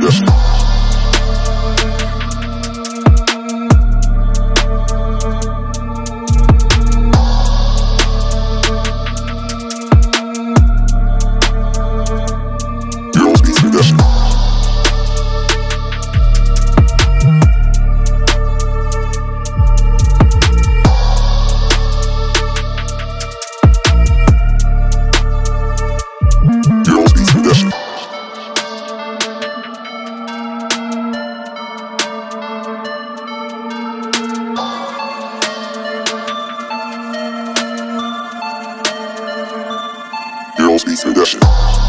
Yes. Girls beats.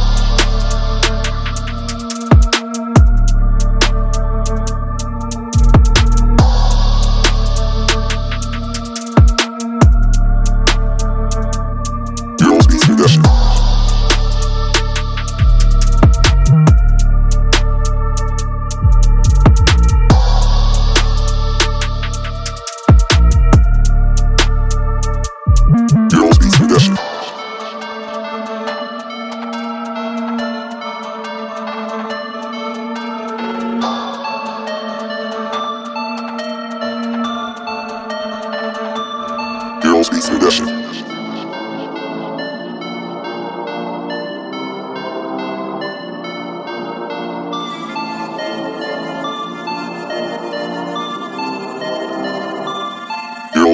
Boss beats with that.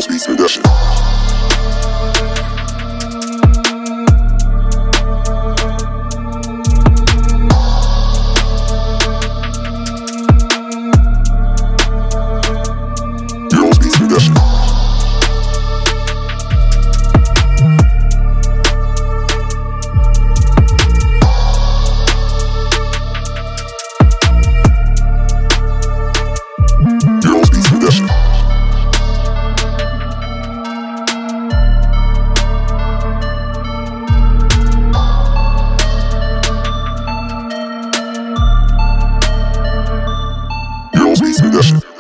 Beats with that shit. Russian. that shit.